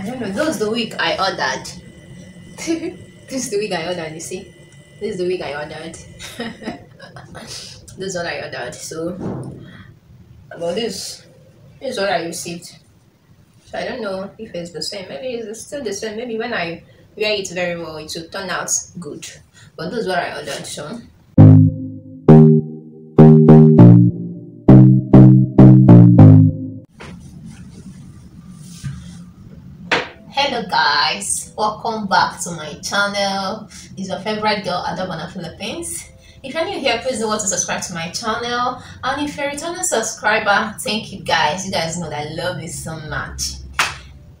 I don't know. Those the week I ordered. this is the week I ordered. You see, this is the week I ordered. this is what I ordered. So, about this, this is what I received. So I don't know if it's the same. Maybe it's still the same. Maybe when I wear it very well, it will turn out good. But this is what I ordered. So. Guys. Welcome back to my channel. It's your favorite girl Adaoba Na philippines. If you're new here please do want to subscribe to my channel. And if you're a returning subscriber thank you guys. You guys know that i love you so much.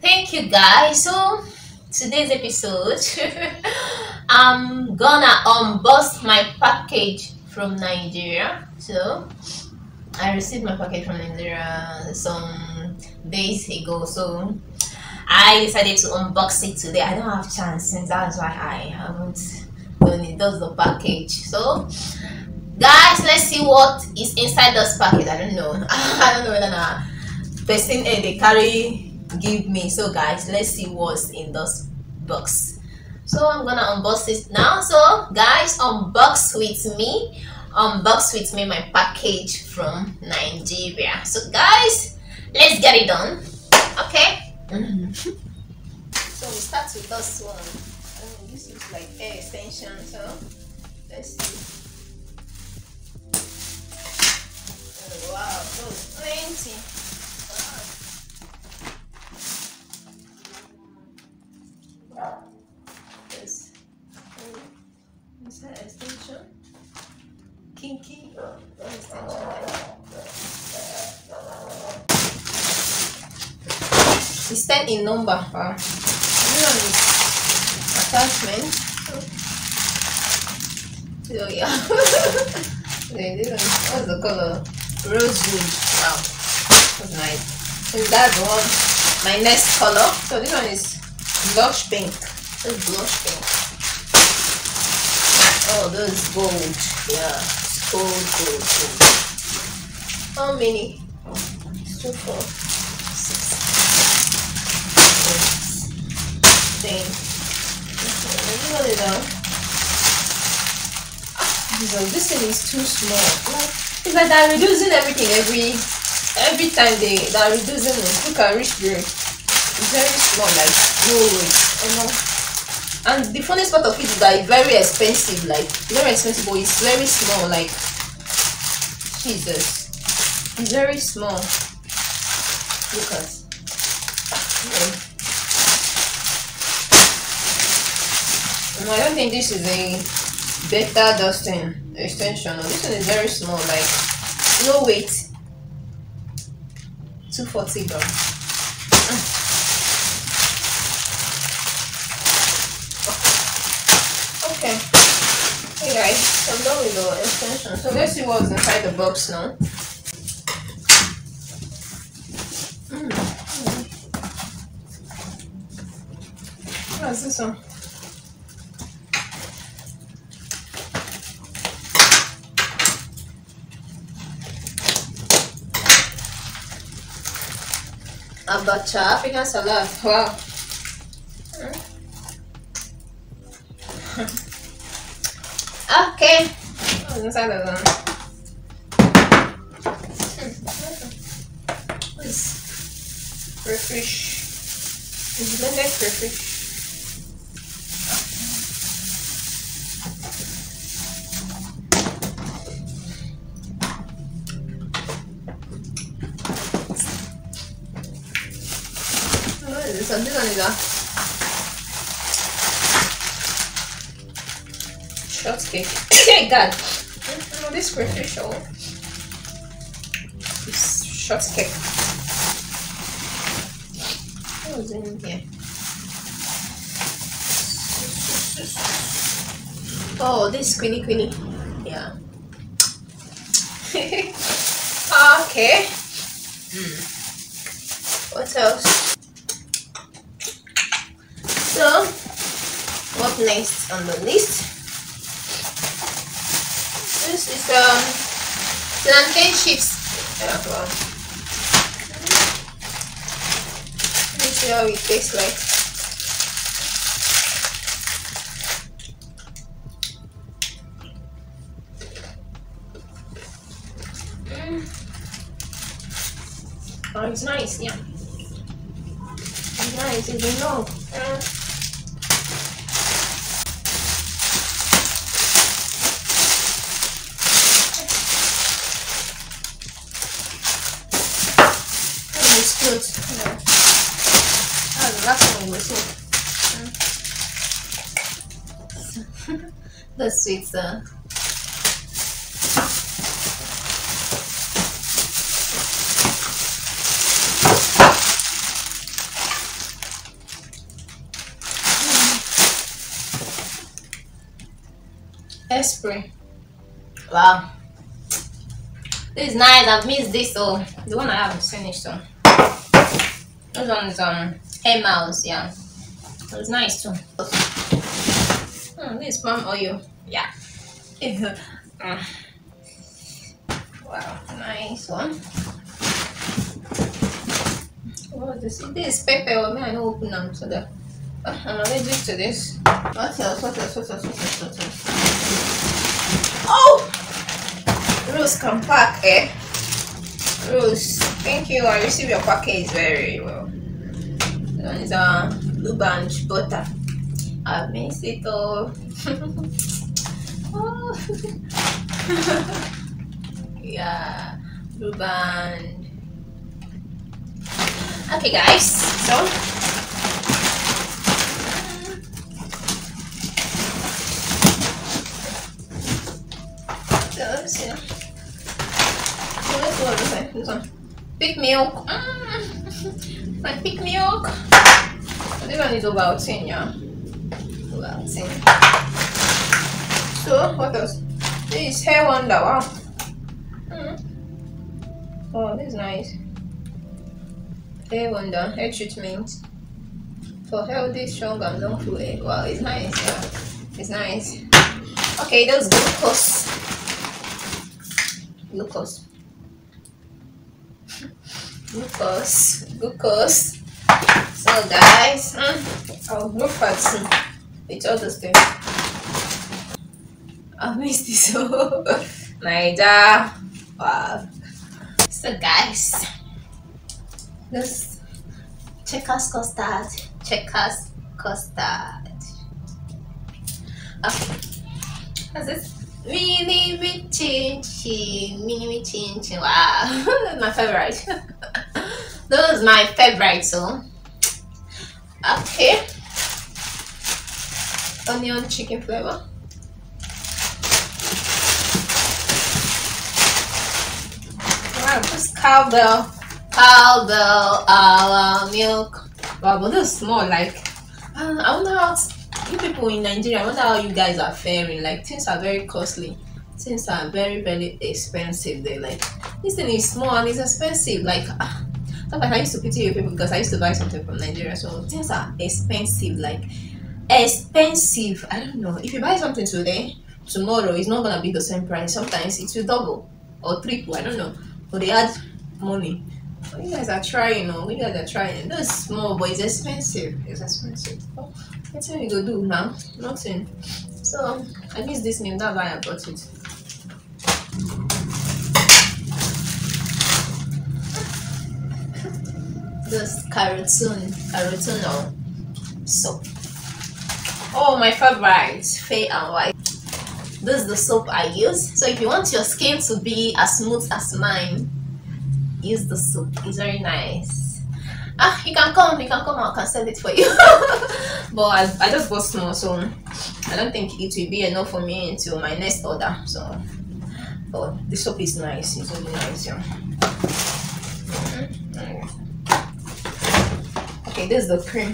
Thank you guys. So today's episode i'm gonna unbox my package from nigeria. So i received my package from nigeria some days ago. So I decided to unbox it today. I don't have chance since that's why I haven't done it. That's the package. So guys, let's see what is inside this package. I don't know. I don't know whether na person eh, they carry give me. So guys, let's see what's in this box. So I'm gonna unbox it now. So guys, unbox with me. Unbox with me my package from Nigeria. So guys, let's get it done. Okay. So we start with this one. Um, this looks like air extension, so let's see. Oh, wow, those plenty. Wow. This, this extension. Kinky extension. It's 10 in number. Uh, attachment. So yeah. then this one, what's the color? Rosewood. Wow. That's nice. So that's one. My next color. So this one is blush pink. This blush pink. Oh, this is gold. Yeah. It's gold, gold, gold. How many? Two, four, six. Thing. Okay, let this thing is too small. Like it's like they're reducing everything every every time they they're reducing it. Look at rich beer. It's very small, like no way. You know. And the funniest part of it is that it's very expensive, like very expensive, but it's very small, like Jesus. It's very small. Look at. Yeah. I don't think this is a better dusting extension. This one is very small, like no weight. 240 gram. Okay. Hey guys, I'm done with the extension. So let's see what's inside the box now. Mm. What's this one? Abacha African salad. Wow. okay. What's inside crayfish. Blended crayfish. This one is a short cake. Hey God, no, this. This short. What was in here? Oh, this queenie queenie. Yeah. okay. Mm. What else? So, what next on the list? This is um plantain chips. Well. This see how it tastes like. Mm. Oh, it's nice, yeah. It's nice, it's long. Uh, it's good. Yeah. Ah, the last one was it. the sweet uh, Esprit. Wow. This is nice. I've missed this. So the one I haven't finished. So this one is um hair mousse. Yeah. It's nice too. Oh, this is palm oil. Yeah. Mm. wow. Nice one. What is this? This is pepper. I mean, I don't open them so that. Uh, I'm allergic to this. What else? What else? What else? What else? What else? Oh! Rose can pack, eh? Rose, thank you. I received your package very well. Is a blue band butter. I miss it all. oh. yeah, blue band. Okay, guys. So. Peak milk. Mm. like Peak milk. This one is about 10, yeah. 10. So, what else? This is hair wonder. Wow. Mm. Oh, this is nice. Hair wonder. Hair treatment. For healthy, strong, and long hair. Wow, it's nice. Yeah. It's nice. Okay, those glucose glucose glucose glucose. So guys i'll look at with all those things. I missed this Naija. wow. So guys this checkers custard. Checkers custard. Okay. That's this? Minimie chin chin, Minimie chin chin. Wow, my favorite. was my favorite So, Okay. Onion chicken flavor. Wow, just cowbell, cowbell, uh, milk. Wow, but this is more like uh, I wonder how you people in Nigeria, I wonder how you guys are faring. Like things are very costly. Things are very, very expensive. They like this thing is small and it's expensive. Like ah, like I used to pity you people because I used to buy something from Nigeria. So things are expensive, like expensive. I don't know. If you buy something today, tomorrow it's not gonna be the same price. Sometimes it will double or triple. I don't know. But they add money. But you guys are trying, you know. You guys are trying. This small, but it's expensive. It's expensive. Oh. What you go do now? Nothing. So I miss this name, that's why I bought it. This Carotone, Carotone soap. Oh, my favorite, Fair and White. This is the soap I use. So if you want your skin to be as smooth as mine, use the soap. It's very nice ah, you can come, you can come, I can sell it for you. but I, I just bought small, so I don't think it will be enough for me until my next order. So, but the soap is nice, it's really nice, yeah. Okay, this is the cream.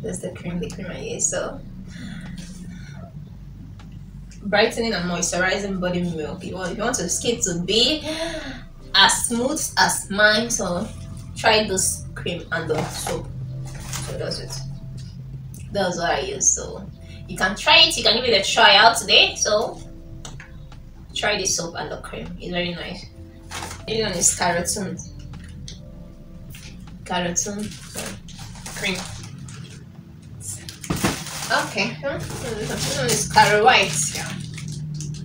This is the cream, the cream I use. So, brightening and moisturizing body milk. You want, you want your skin to be as smooth as mine, so try this cream and the soap. So that's it. That's what i use so. You can try it you can give it a try out today so. Try the soap and the cream. It's very nice. This one is Carotone Carotone cream. Okay, is Caro White. Yeah,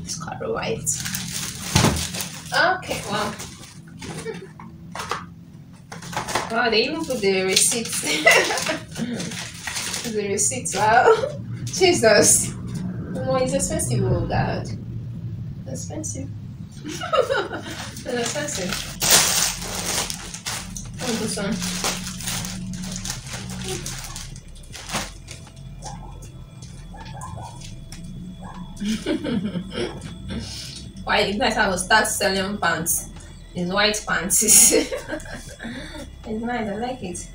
it's Caro White. Okay, wow. Wow, they even put the receipts. the receipts, wow. Jesus. Oh, it's expensive, oh god. Expensive. it's expensive. This one. Why if guys I will start selling pants. It's white pants. it's nice, I like it.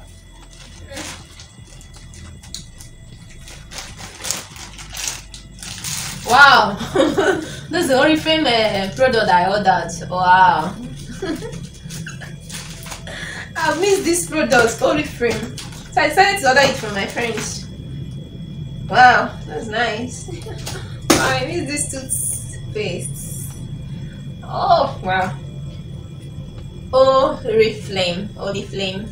Wow, this is the only frame uh, product I ordered. Wow. I missed this product, Oriflame. So I decided to order it from my friends. Wow, that's nice. wow, I miss this toothpaste. Oh, wow. Oriflame, Oriflame.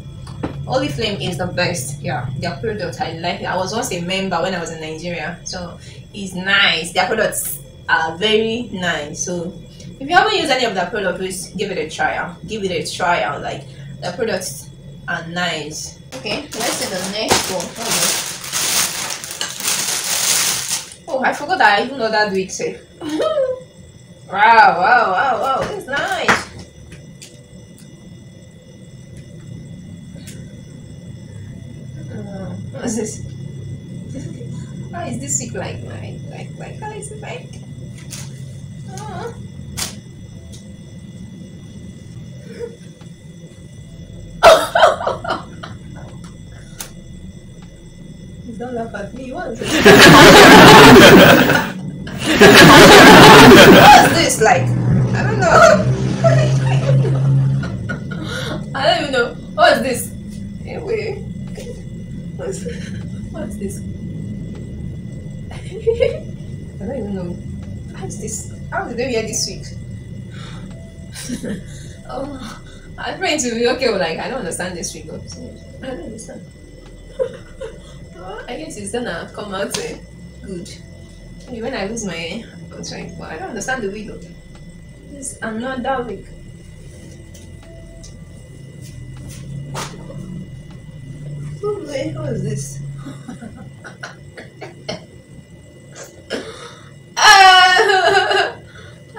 Oriflame is the best. Yeah, their product I like. it. I was once a member when I was in Nigeria, so it's nice. Their products are very nice. So if you haven't used any of their products, please give it a try. Give it a try out. Like the products are nice. Okay, let's see the next one. Oh, I forgot that I even ordered wig safe. wow, wow, wow, wow, it's nice. Uh, What's this? How is this look like? Like, like, like, how is it like? Oh. Don't laugh at me. What is? What's this like? I don't know. I don't even know. What's this? Anyway. What's, what's this? I don't even know. How's this? How did they wear this week? oh, I'm trying to be okay with like I don't understand this week. I don't understand. I guess it's gonna come out good. Maybe when I lose my hair, I'll try. But I don't understand the wig. This another wig. What is this?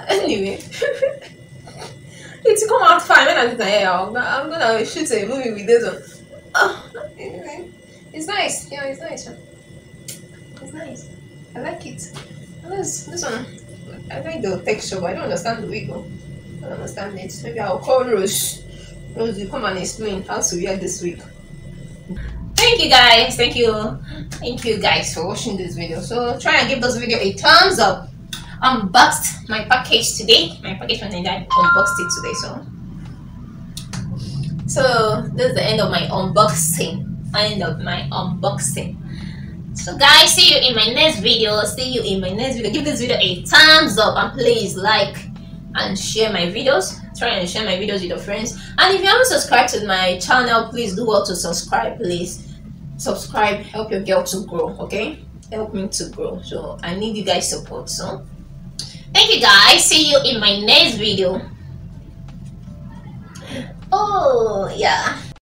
anyway, it's come out fine when I like, yeah, I'm, I'm gonna shoot a movie with this one. Ah, It's nice. Yeah, it's nice. It's nice. I like it. this, this one, I like the texture, but I don't understand the wiggle. I don't understand it. Maybe I'll call Rose. Rose, you come and explain how to wear this wig. Thank you guys. Thank you. Thank you guys for watching this video. So try and give this video a thumbs up unboxed my package today. My package from Nigeria. unboxed it today. So, so this is the end of my unboxing. End of my unboxing. So guys, see you in my next video. See you in my next video. Give this video a thumbs up and please like and share my videos. Try and share my videos with your friends. And if you haven't subscribed to my channel, please do well to subscribe. Please subscribe. Help your girl to grow. Okay, help me to grow. So I need you guys support. So thank you guys see you in my next video oh yeah